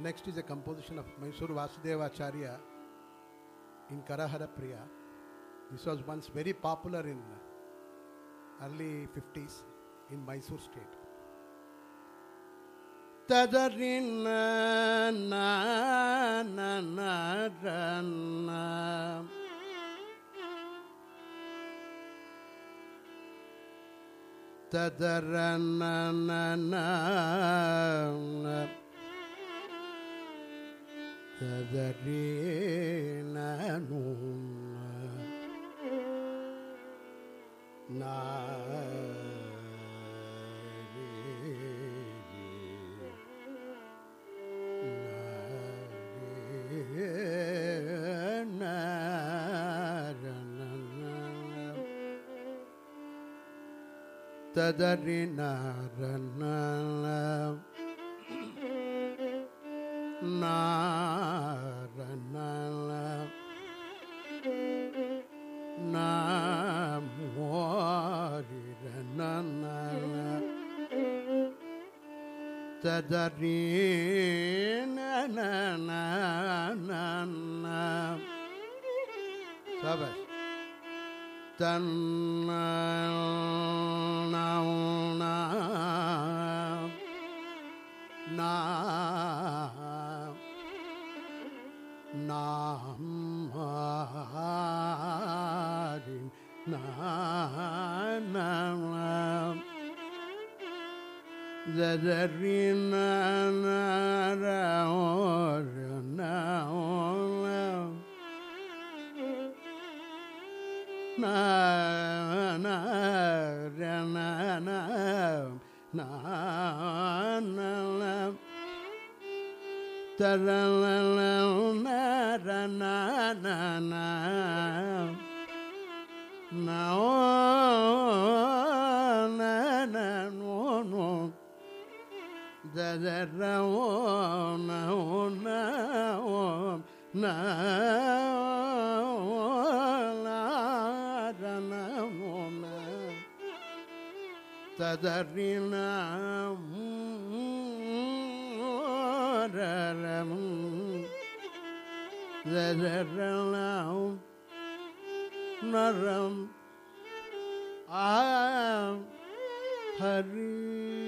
Next is a composition of Mysore Vasudevacharya in Kharaharapriya. This was once very popular in early 50s in Mysore state. ತದರಿನ ತದರನ Tadarina Tadarina Tadarin, na na na na na. na na na na தர ஓம் ஓம் ஓம் நாரணம் ததறினாம் ததறலாம் நரம் ஆ Hari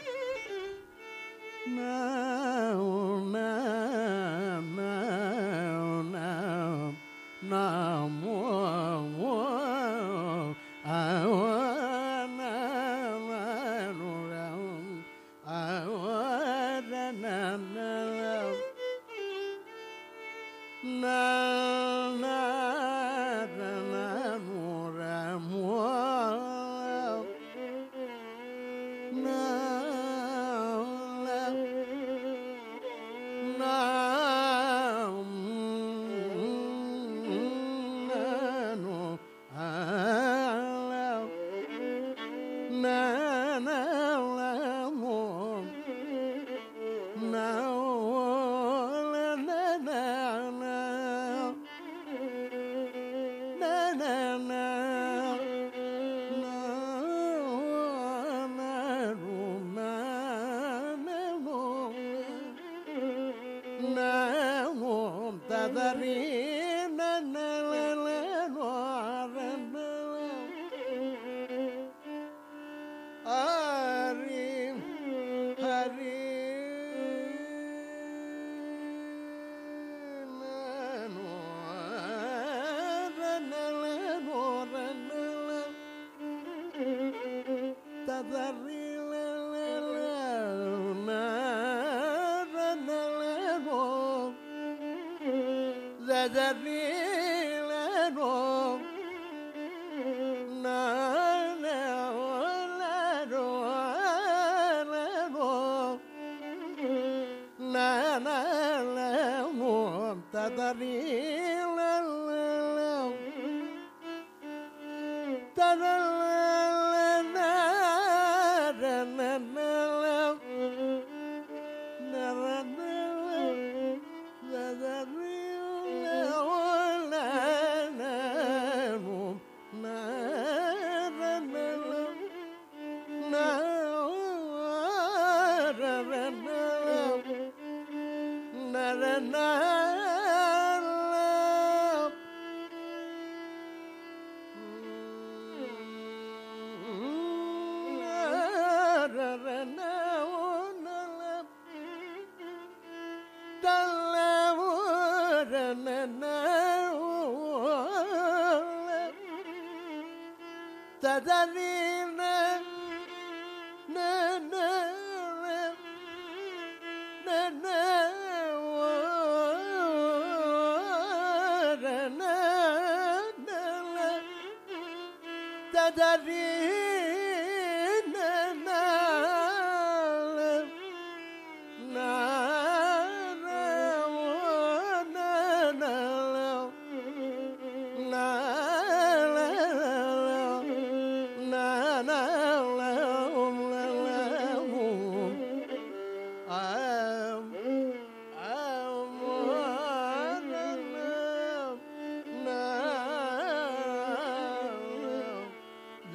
Adani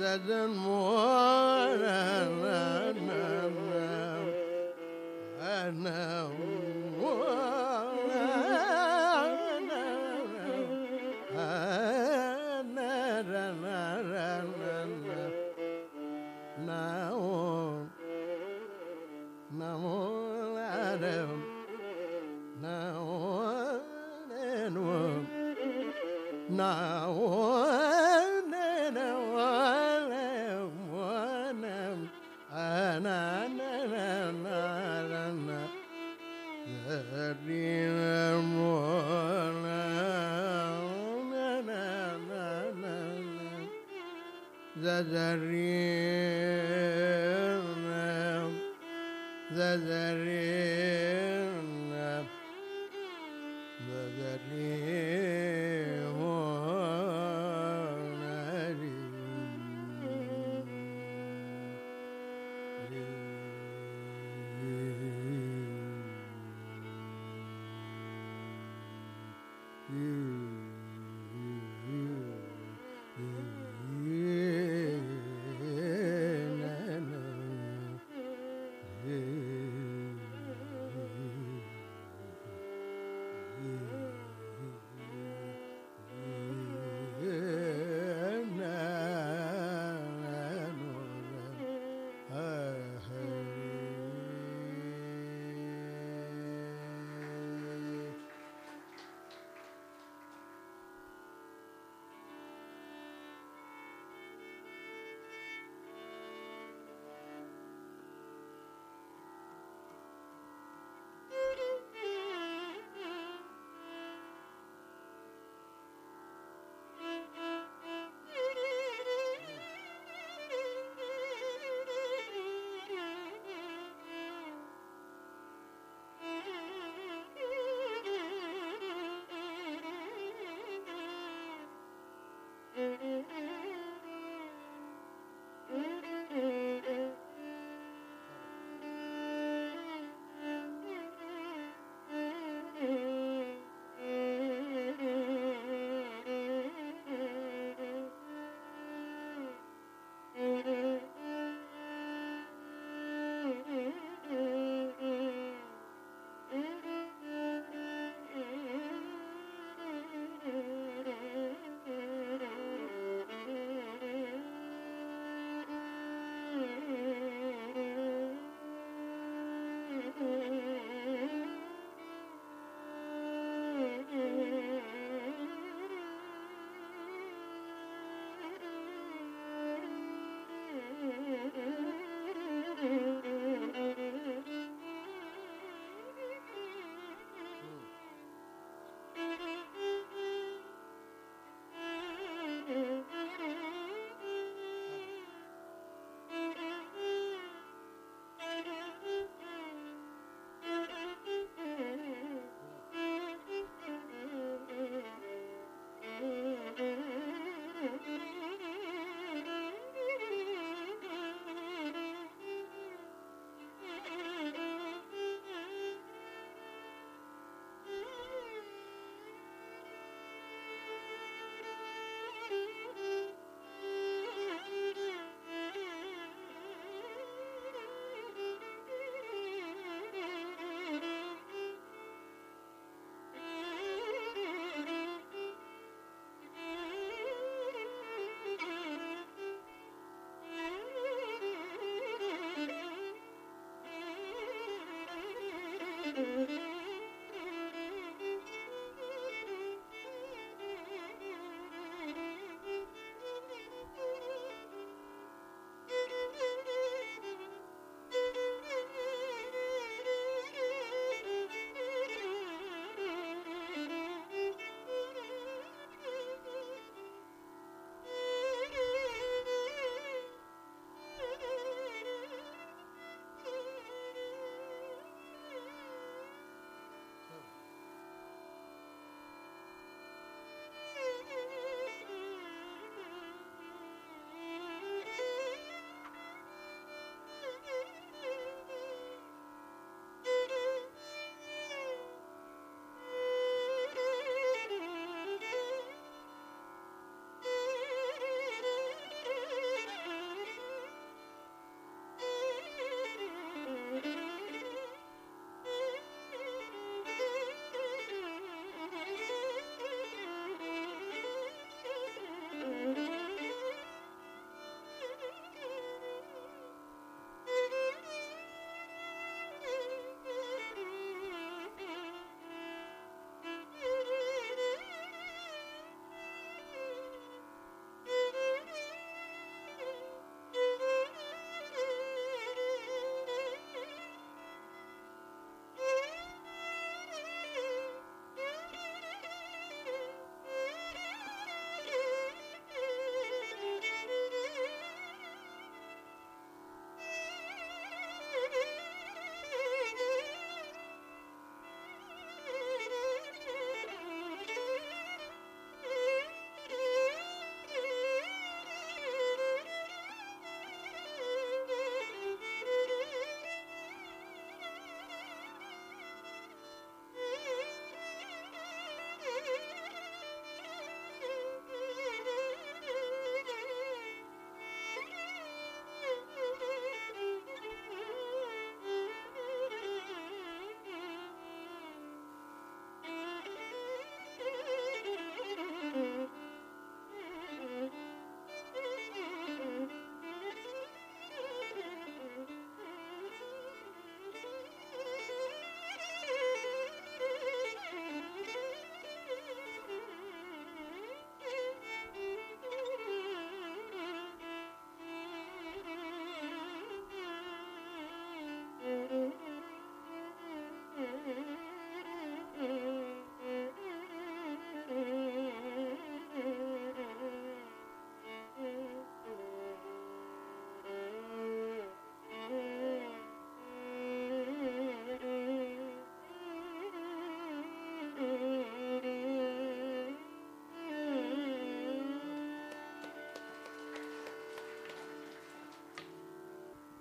Doesn't more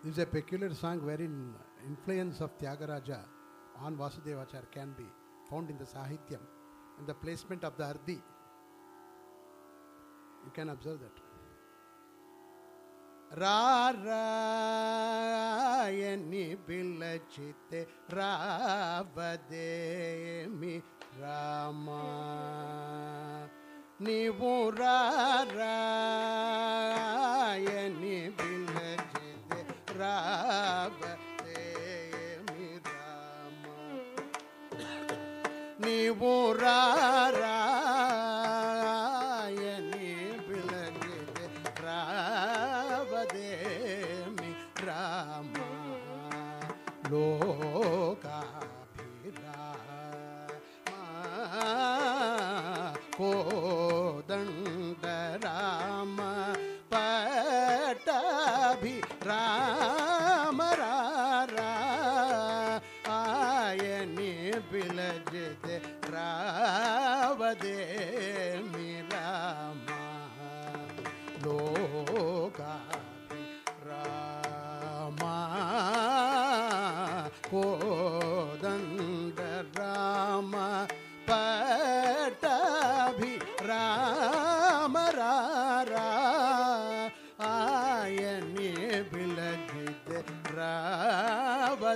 This is a peculiar song wherein influence of Tyagaraja on Vasudevacharya can be found in the Sahityam and the placement of the Ardi. You can observe that. రారాయని పిల్లచితే రావదేమి Rama నీవు రారాయని పిల్లచితే ராம ராம. நீ ராம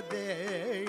ದೇವ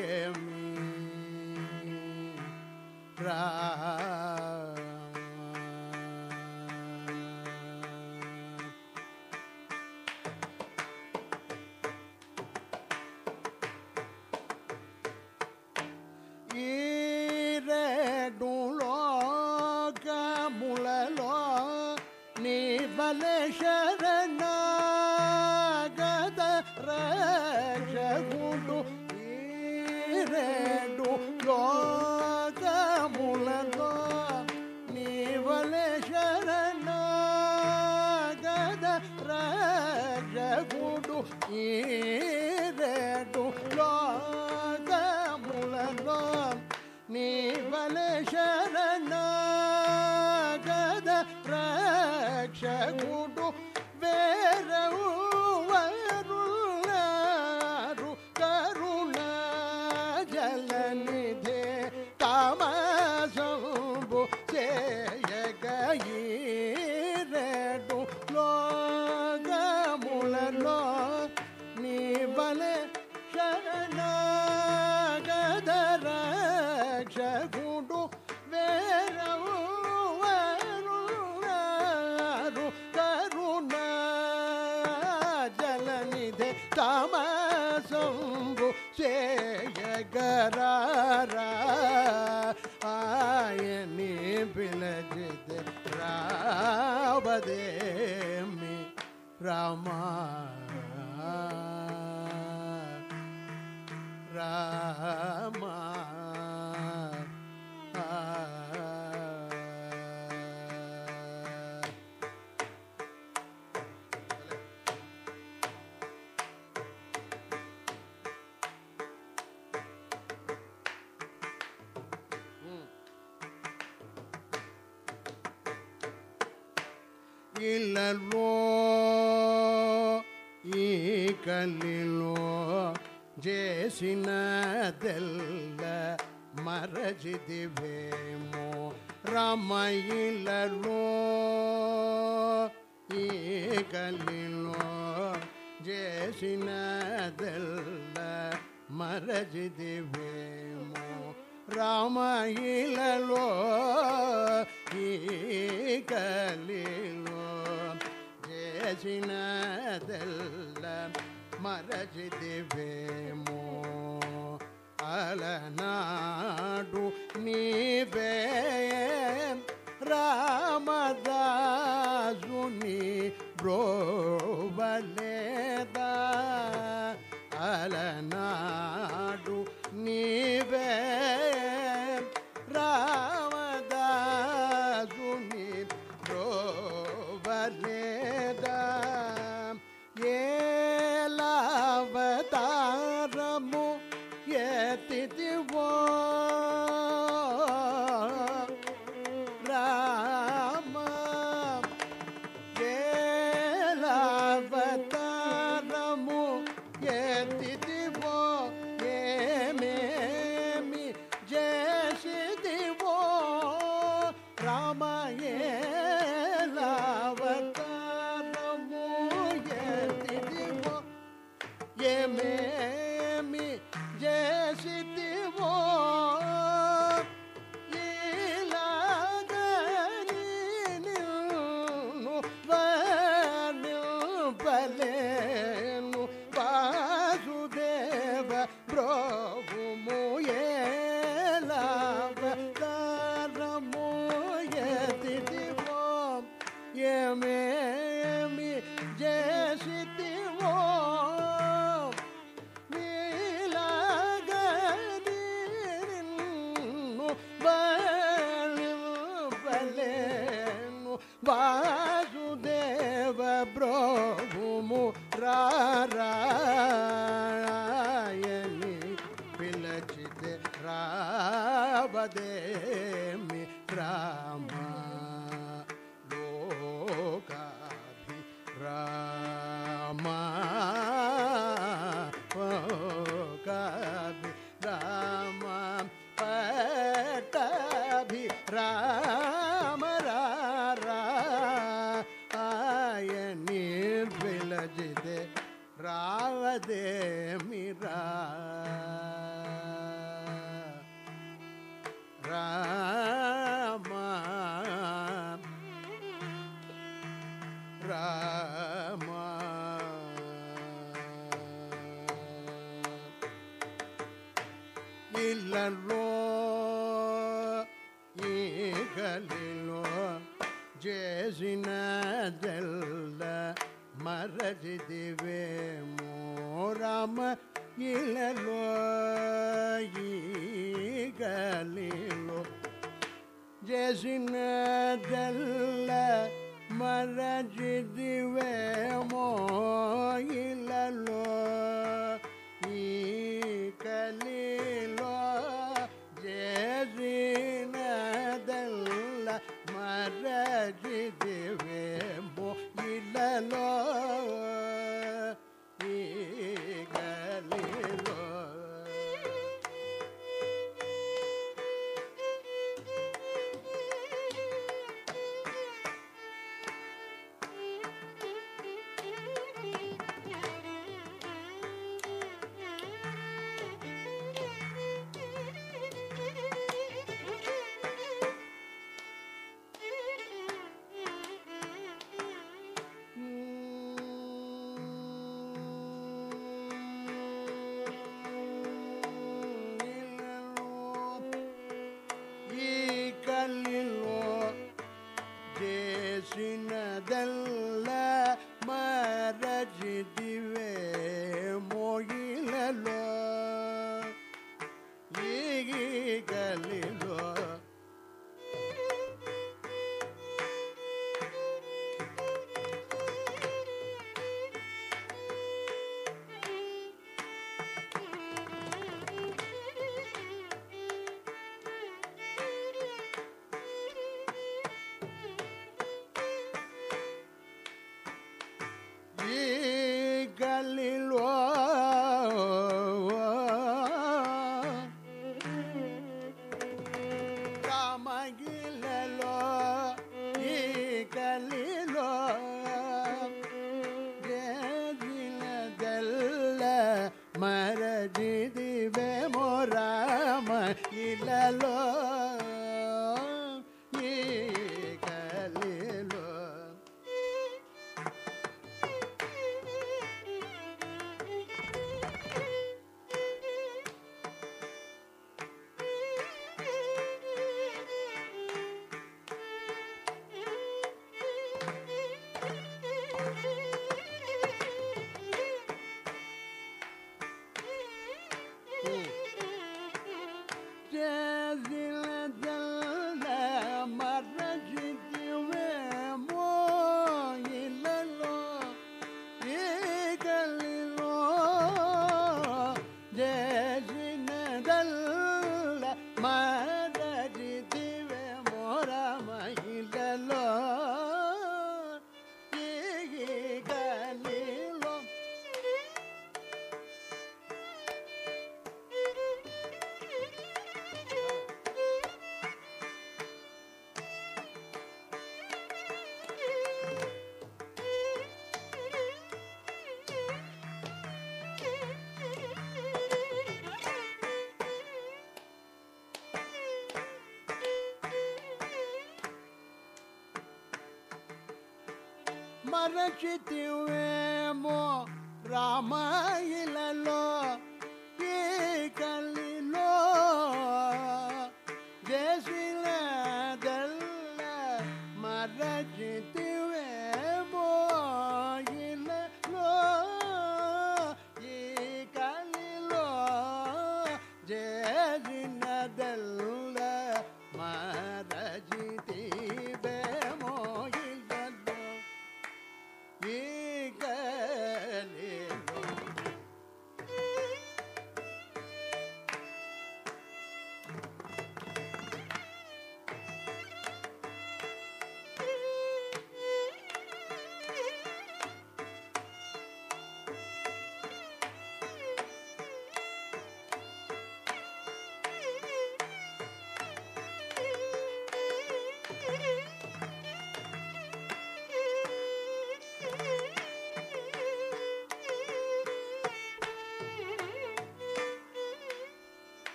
రాయని పిలజిత రావదేమి రామా పనిలో చేసినదెల్ల మరచిదివేమో రమయిలలో ఈ కలిలో చేసినదెల్ల మరచిదివేమో రామయిలలో ఈ కలిలో చేసినదెల్ల ಮರಜಿ ದಿವೇಮೋ ಅಲನಾಡು ನೀವೇ ರಾಮದಾಸು ನೀ ಬ್ರೋವಲೇ ராமா ராமா இல்லோ ಈಗಲಿಲ್ಲೋ ಜೇಸಿನದೆಲ್ಲ ಮರದಿದೆ మరచితివేమో రామాయిలలో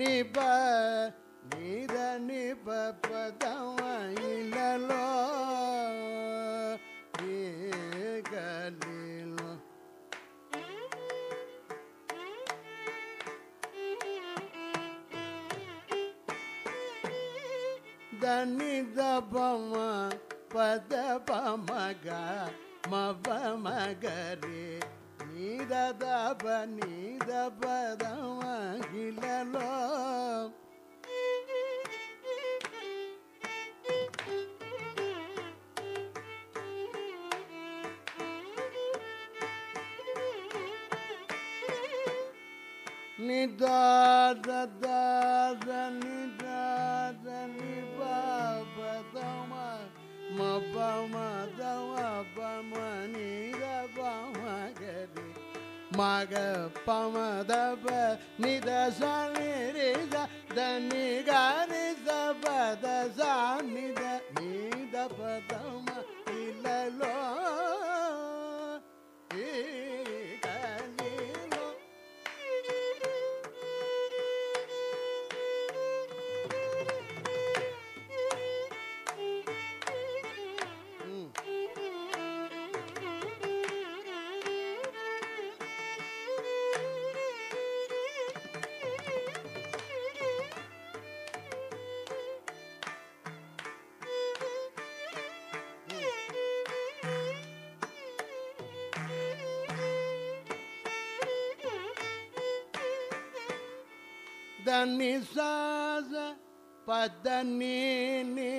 నిప నీద నిప పదమ ఇలలో ఏకలీలో దని దపమ పద పమగ మప మగరే నీద దప నీద పదమ ఇలలో నిదాద దాద ಮಗ ಪಮದ ಬ ನಿದ ಸ ನಿರಿ ಸ ದ ನಿ ಗ ರಿ ಸ ಪ ದ ಸ ನಿ ದ ನಿ ದ ಪ ದ ಮ ಇಲ್ಲ ಲೋ దని సాజ పద నీని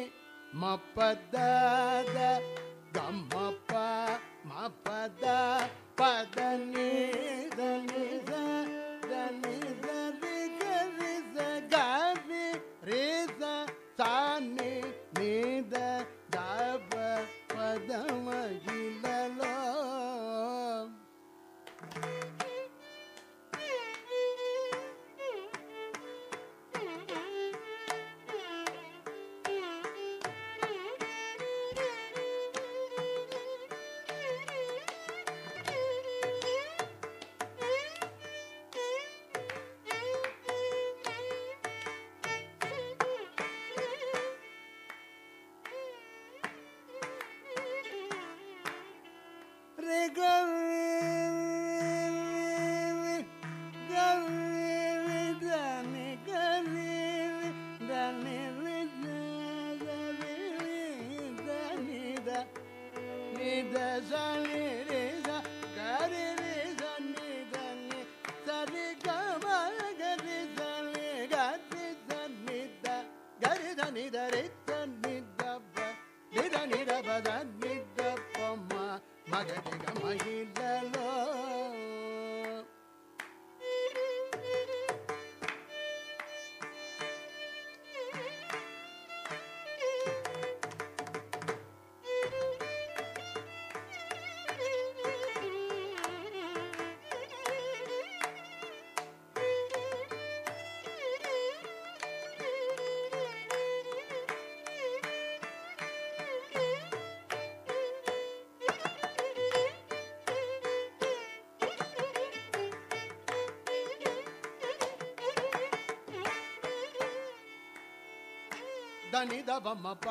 దని ద బమ్మ ప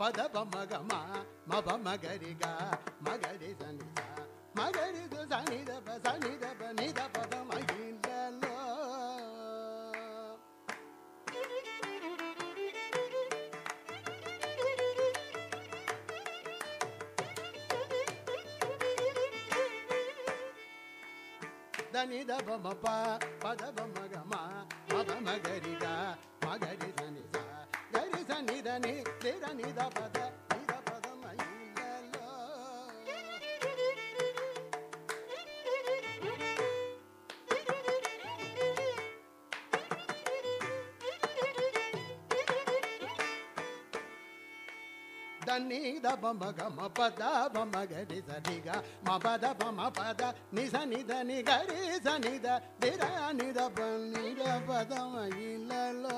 పద బమ్మ గమ మ బమ్మ గరి గ మగరి సని స మగరి దు సని ద ప సని ద ప ని ద పద మ హిలలో దని ద బమ్మ ప పద బమ్మ గమ మ బమ్మ గరి గ మగరి దని దిర నిద పద నిద పదం అయ్యలో. దన్ని దబ మగ మ పద బ మగ రి సరిగ మ పద బ మ పద ని స ని ద ని గ రి స ని ద దిర ని ద బ ని ద పదం అయ్యలో.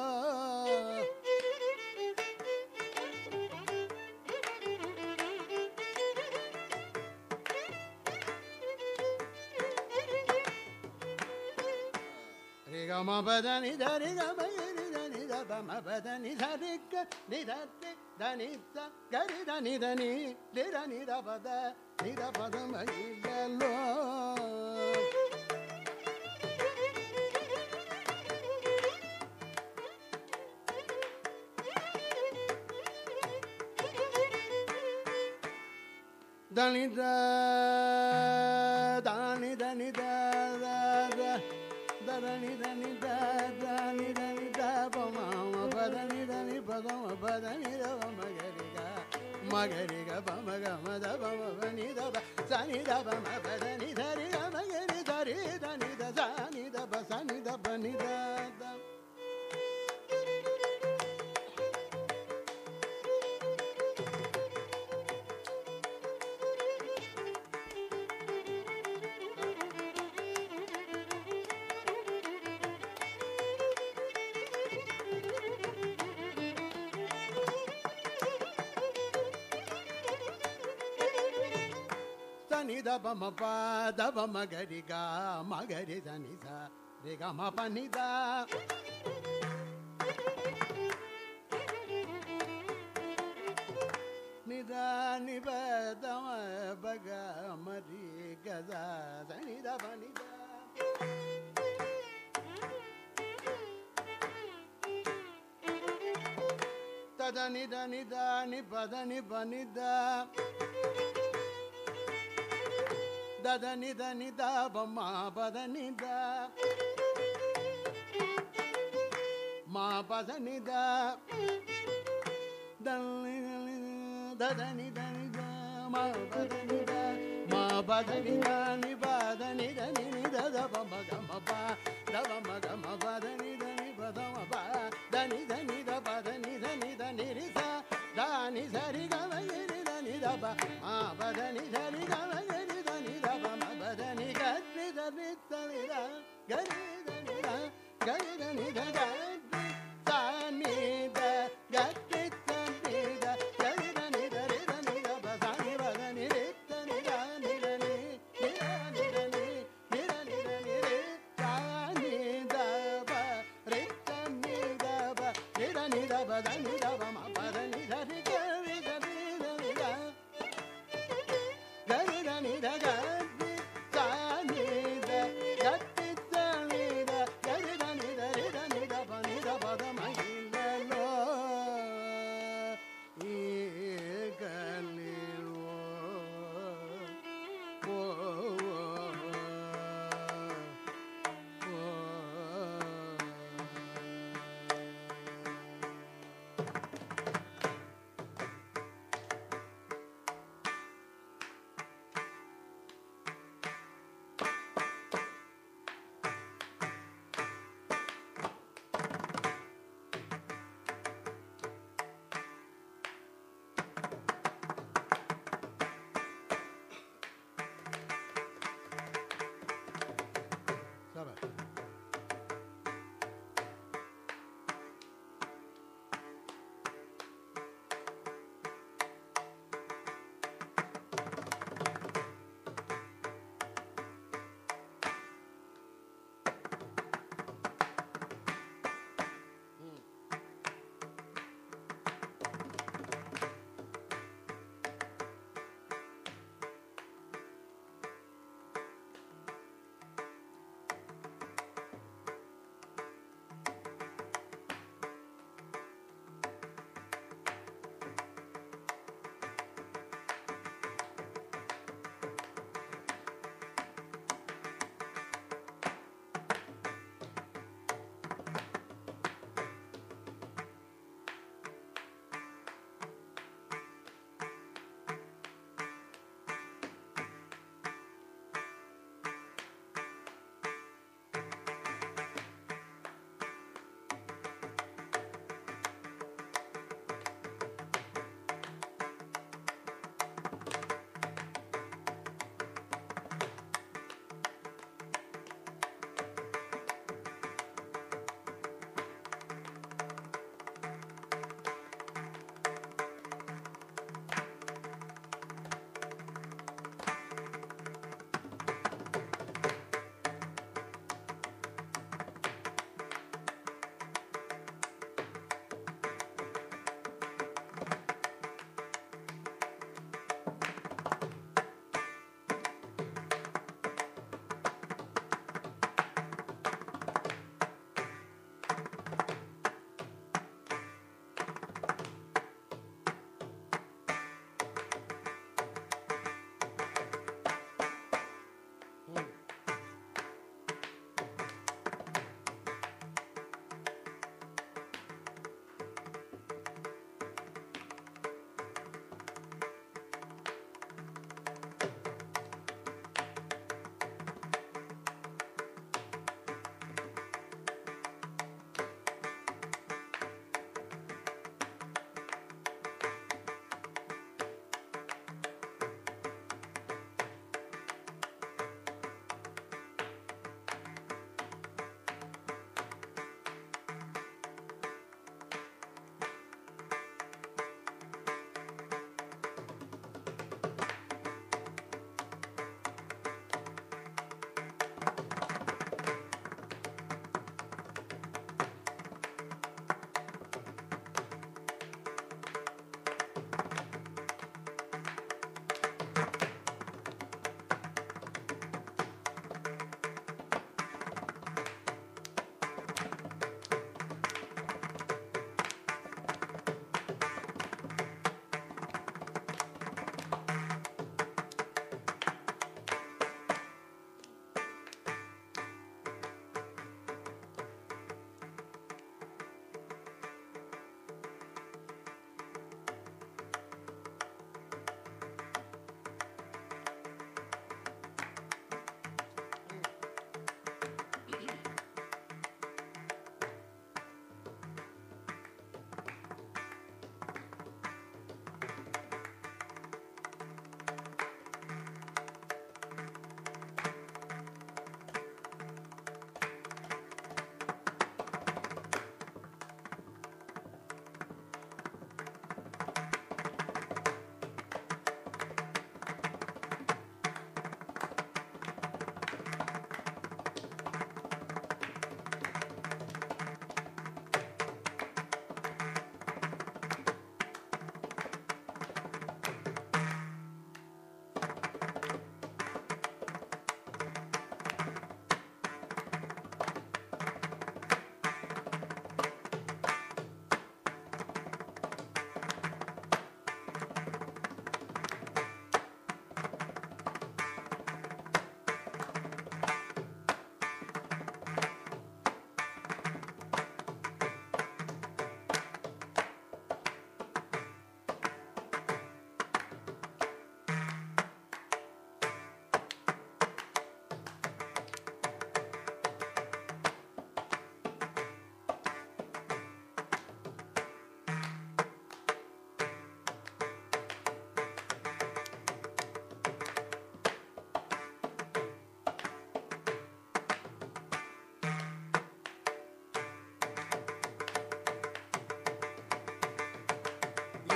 గమ పద నిధరి గమ నిధని గమ పద నిధరి నిధరి ధని గరి ధని ధని నిర నిర పద నిర పద మహిళలో Danita బద నిరవ మగరిగ మగరిగ బమ గమ దమ బని దబ సని దబ మ బద ని ధరి మగరి ధరి దని ద సని దబ సని దబ ని ద గమ పద బమ గరి గా మగరి ధని ధ రే గమ పని దా నిదా నిబదమ బగ మరి గదా ధని ధ పని దా తదని దని దాని పదని పని దా ದದ ನಿಧ ನಿಧ ಬಮ್ಮ ಪದ ನಿಧ ಮಾ ಪದ ನಿಧ ದದ ನಿಧ ನಿಧ ಮಾ ಪದ ನಿಧ ಮಾ ಪದ ನಿಧ ನಿ ಪದ ನಿಧ ನಿ ನಿಧ ದಮ ಗಮ ಪ ದಮ ಗಮ ಪದ ನಿಧ ನಿ ಪದಮ ಪ ಧನಿ ಧನಿ ದ ಪದ ನಿಧ ನಿಧ ನಿರಿಸ ದಾನಿ ಸರಿ ಗಮ ಗಿರಿ ಧನಿ ದಪ ಆ ಪದ ನಿಧ ga ga ga ga ga ga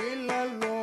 Bailalo